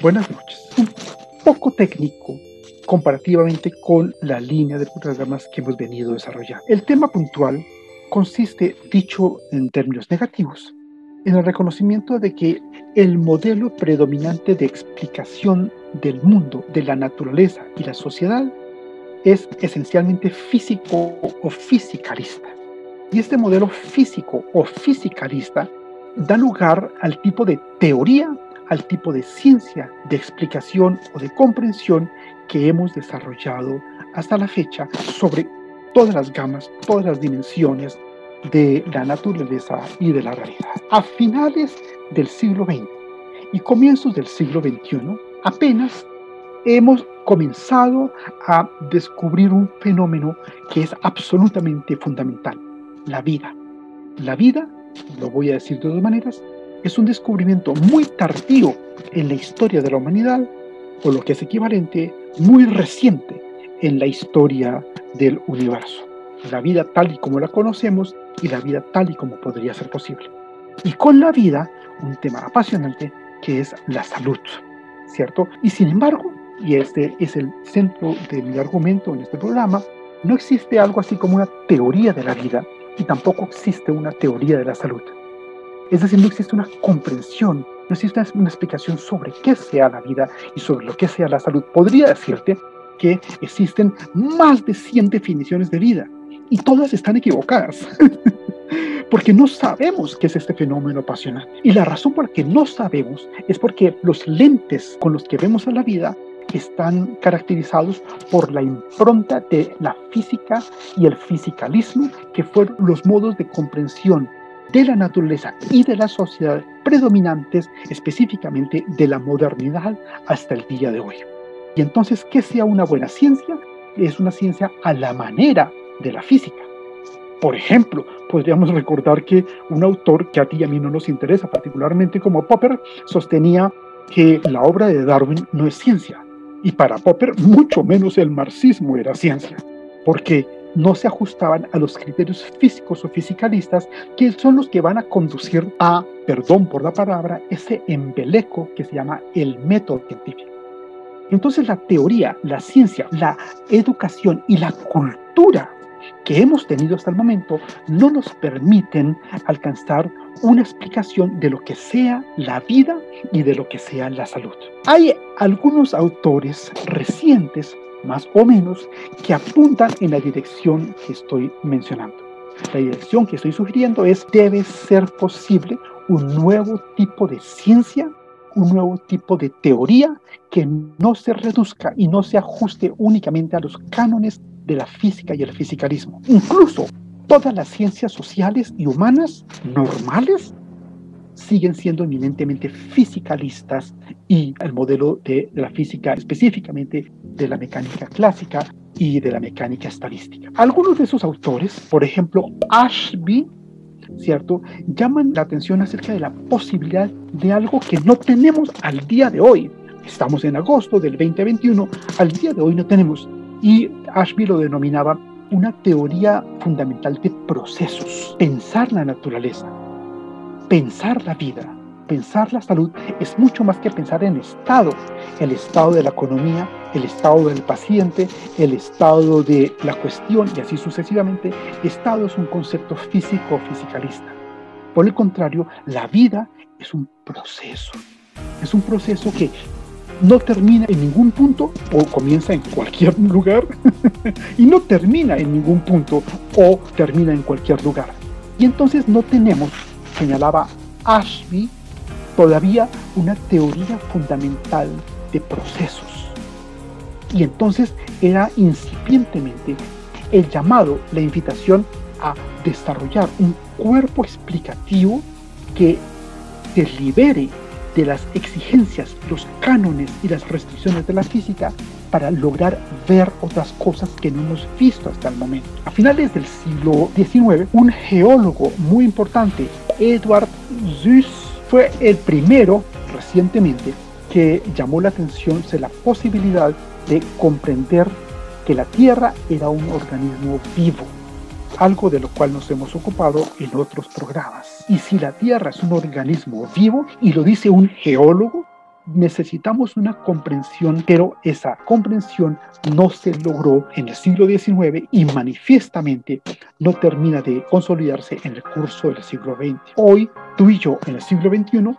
Buenas noches. Un poco técnico comparativamente con la línea de programas que hemos venido desarrollando. El tema puntual consiste, dicho en términos negativos, en el reconocimiento de que el modelo predominante de explicación del mundo, de la naturaleza y la sociedad es esencialmente físico o fisicalista. Y este modelo físico o fisicalista da lugar al tipo de teoría al tipo de ciencia de explicación o de comprensión que hemos desarrollado hasta la fecha sobre todas las gamas, todas las dimensiones de la naturaleza y de la realidad. A finales del siglo XX y comienzos del siglo XXI, apenas hemos comenzado a descubrir un fenómeno que es absolutamente fundamental, la vida. La vida, lo voy a decir de dos maneras, es un descubrimiento muy tardío en la historia de la humanidad, o lo que es equivalente, muy reciente en la historia del universo. La vida tal y como la conocemos y la vida tal y como podría ser posible. Y con la vida, un tema apasionante que es la salud, ¿cierto? Y sin embargo, y este es el centro de mi argumento en este programa, no existe algo así como una teoría de la vida y tampoco existe una teoría de la salud. Es decir, no existe una comprensión, no existe una explicación sobre qué sea la vida y sobre lo que sea la salud. Podría decirte que existen más de 100 definiciones de vida y todas están equivocadas. porque no sabemos qué es este fenómeno apasionante. Y la razón por la que no sabemos es porque los lentes con los que vemos a la vida están caracterizados por la impronta de la física y el fisicalismo, que fueron los modos de comprensión de la naturaleza y de la sociedad predominantes específicamente de la modernidad hasta el día de hoy. Y entonces, ¿qué sea una buena ciencia? Es una ciencia a la manera de la física. Por ejemplo, podríamos recordar que un autor que a ti y a mí no nos interesa, particularmente como Popper, sostenía que la obra de Darwin no es ciencia. Y para Popper, mucho menos el marxismo era ciencia. Porque no se ajustaban a los criterios físicos o fisicalistas que son los que van a conducir a, perdón por la palabra, ese embeleco que se llama el método científico. Entonces la teoría, la ciencia, la educación y la cultura que hemos tenido hasta el momento no nos permiten alcanzar una explicación de lo que sea la vida y de lo que sea la salud. Hay algunos autores recientes más o menos, que apuntan en la dirección que estoy mencionando. La dirección que estoy sugiriendo es, debe ser posible un nuevo tipo de ciencia, un nuevo tipo de teoría que no se reduzca y no se ajuste únicamente a los cánones de la física y el fisicalismo. Incluso todas las ciencias sociales y humanas normales siguen siendo eminentemente fisicalistas y el modelo de, la física, específicamente de la mecánica clásica y de la mecánica estadística. Algunos de esos autores, por ejemplo, Ashby, ¿cierto?, llaman la atención acerca de la posibilidad de algo que no tenemos al día de hoy. Estamos en agosto del 2021, al día de hoy no tenemos. Y Ashby lo denominaba una teoría fundamental de procesos, pensar la naturaleza, pensar la vida, pensar la salud es mucho más que pensar en estado, el estado de la economía, el estado del paciente, el estado de la cuestión y así sucesivamente. Estado es un concepto físico fisicalista. Por el contrario, la vida es un proceso. Es un proceso que no termina en ningún punto o comienza en cualquier lugar y no termina en ningún punto o termina en cualquier lugar. Y entonces no tenemos señalaba Ashby, todavía una teoría fundamental de procesos. Y entonces era incipientemente el llamado, la invitación a desarrollar un cuerpo explicativo que te libere de las exigencias, los cánones y las restricciones de la física para lograr ver otras cosas que no hemos visto hasta el momento. A finales del siglo XIX, un geólogo muy importante, Edward Suess, fue el primero recientemente que llamó la atención sobre la posibilidad de comprender que la Tierra era un organismo vivo. algo de lo cual nos hemos ocupado en otros programas. Y si la Tierra es un organismo vivo, y lo dice un geólogo, necesitamos una comprensión, pero esa comprensión no se logró en el siglo XIX y manifiestamente no termina de consolidarse en el curso del siglo XX. Hoy, tú y yo, en el siglo XXI,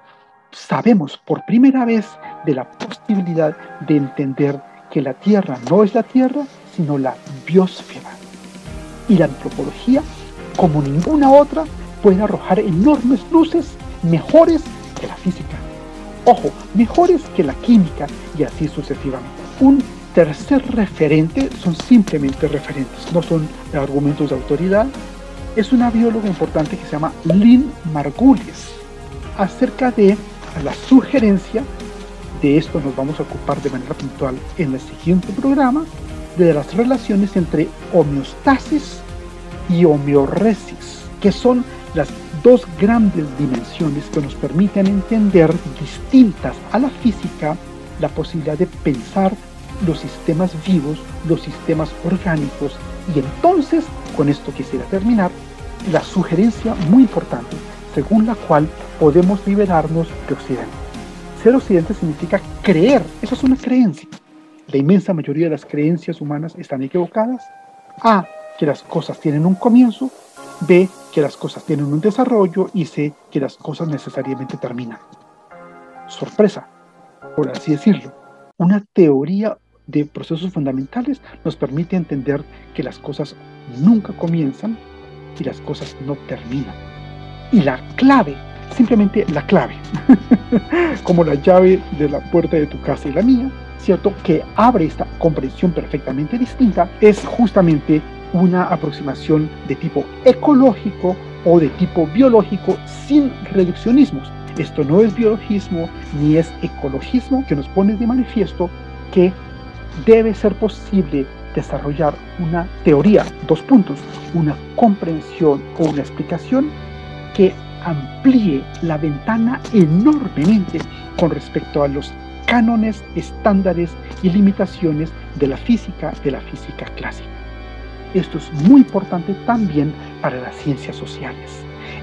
sabemos por primera vez de la posibilidad de entender que la Tierra no es la Tierra, sino la biosfera. Y la antropología, como ninguna otra, puede arrojar enormes luces mejores que la física. Ojo, mejores que la química y así sucesivamente. Un tercer referente son simplemente referentes, no son argumentos de autoridad. Es una bióloga importante que se llama Lynn Margulis, acerca de la sugerencia, de esto nos vamos a ocupar de manera puntual en el siguiente programa, de las relaciones entre homeostasis y homeoresis, que son las dos grandes dimensiones que nos permiten entender distintas a la física la posibilidad de pensar los sistemas vivos, los sistemas orgánicos y entonces, con esto quisiera terminar, la sugerencia muy importante según la cual podemos liberarnos de Occidente. Ser Occidente significa creer, eso es una creencia. La inmensa mayoría de las creencias humanas están equivocadas. A, que las cosas tienen un comienzo, B, que las cosas tienen un desarrollo y C, que las cosas necesariamente terminan. Sorpresa, por así decirlo. Una teoría de procesos fundamentales nos permite entender que las cosas nunca comienzan y las cosas no terminan. Y la clave, simplemente la clave, como la llave de la puerta de tu casa y la mía, ¿cierto? Que abre esta comprensión perfectamente distinta, es justamente una aproximación de tipo ecológico o de tipo biológico sin reduccionismos. Esto no es biologismo ni es ecologismo que nos pone de manifiesto que debe ser posible desarrollar una teoría, dos puntos, una comprensión o una explicación que amplíe la ventana enormemente con respecto a los cánones, estándares y limitaciones de la física, de la física clásica. Esto es muy importante también para las ciencias sociales.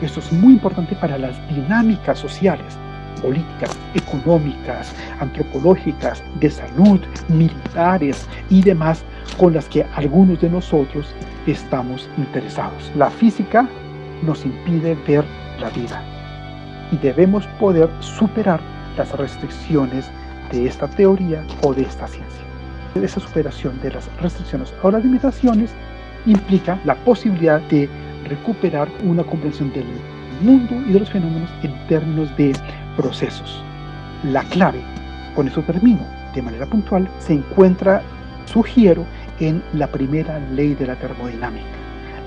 Esto es muy importante para las dinámicas sociales, políticas, económicas, antropológicas, de salud, militares y demás con las que algunos de nosotros estamos interesados. La física nos impide ver la vida y debemos poder superar las restricciones de esta teoría o de esta ciencia. Esa superación de las restricciones o las limitaciones implica la posibilidad de recuperar una comprensión del mundo y de los fenómenos en términos de procesos. La clave, con eso termino de manera puntual, se encuentra, sugiero, en la primera ley de la termodinámica,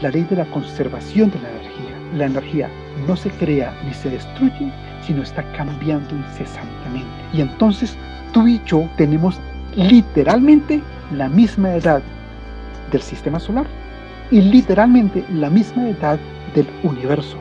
la ley de la conservación de la energía. La energía no se crea ni se destruye, sino está cambiando incesantemente. Y entonces tú y yo tenemos literalmente la misma edad del sistema solar y literalmente la misma edad del universo,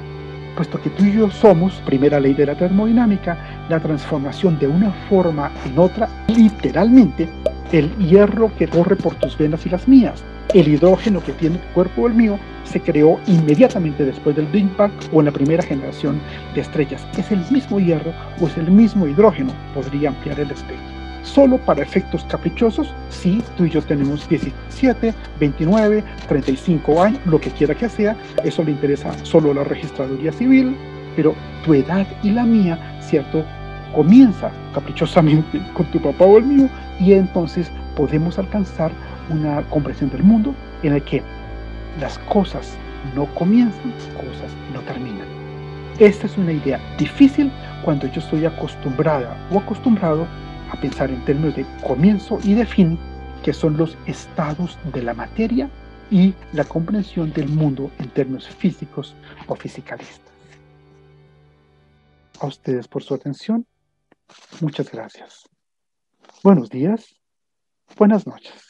puesto que tú y yo somos, primera ley de la termodinámica, la transformación de una forma en otra, literalmente el hierro que corre por tus venas y las mías, el hidrógeno que tiene tu cuerpo o el mío, se creó inmediatamente después del Big Bang o en la primera generación de estrellas. ¿Es el mismo hierro o es el mismo hidrógeno? Podría ampliar el espectro solo para efectos caprichosos, sí, tú y yo tenemos 17, 29, 35 años, lo que quiera que sea, eso le interesa solo a la registraduría civil, pero tu edad y la mía, ¿cierto? Comienza caprichosamente con tu papá o el mío y entonces podemos alcanzar una comprensión del mundo en el que las cosas no comienzan, cosas no terminan. Esta es una idea difícil cuando yo estoy acostumbrada o acostumbrado a pensar en términos de comienzo y de fin, que son los estados de la materia y la comprensión del mundo en términos físicos o fisicalistas. A ustedes por su atención. Muchas gracias. Buenos días. Buenas noches.